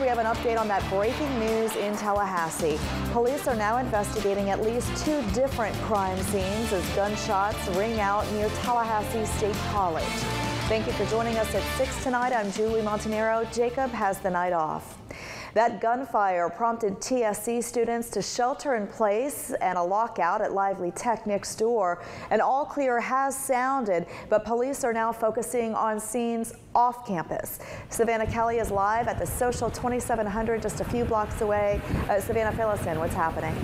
we have an update on that breaking news in Tallahassee. Police are now investigating at least two different crime scenes as gunshots ring out near Tallahassee State College. Thank you for joining us at 6 tonight. I'm Julie Montanaro. Jacob has the night off. That gunfire prompted TSC students to shelter in place and a lockout at Lively Tech next door. An all clear has sounded, but police are now focusing on scenes off campus. Savannah Kelly is live at the Social 2700 just a few blocks away. Uh, Savannah, in. What's happening?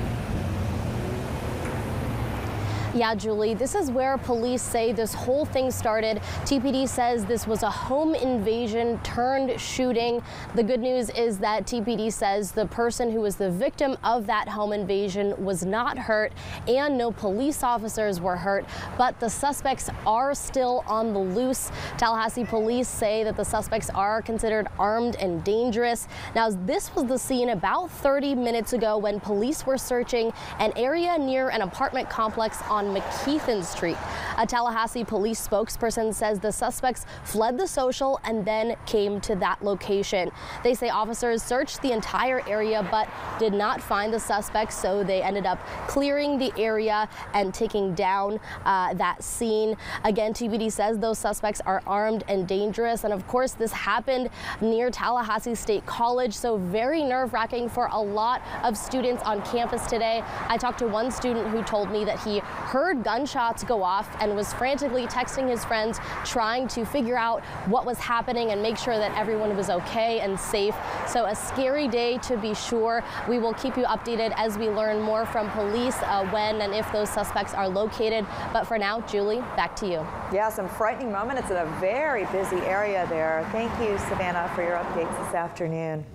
Yeah, Julie, this is where police say this whole thing started. TPD says this was a home invasion turned shooting. The good news is that TPD says the person who was the victim of that home invasion was not hurt and no police officers were hurt, but the suspects are still on the loose. Tallahassee police say that the suspects are considered armed and dangerous. Now, this was the scene about 30 minutes ago when police were searching an area near an apartment complex on on McKeithen Street. A Tallahassee police spokesperson says the suspects fled the social and then came to that location. They say officers searched the entire area but did not find the suspects, so they ended up clearing the area and taking down uh, that scene. Again, TPD says those suspects are armed and dangerous, and of course, this happened near Tallahassee State College, so very nerve-wracking for a lot of students on campus today. I talked to one student who told me that he heard gunshots go off and was frantically texting his friends trying to figure out what was happening and make sure that everyone was okay and safe. So a scary day to be sure. We will keep you updated as we learn more from police uh, when and if those suspects are located. But for now, Julie, back to you. Yeah, some frightening moment. It's in a very busy area there. Thank you, Savannah, for your updates this afternoon.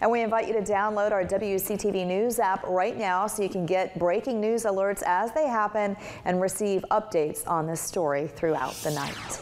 And we invite you to download our WCTV News app right now so you can get breaking news alerts as they happen and receive updates on this story throughout the night.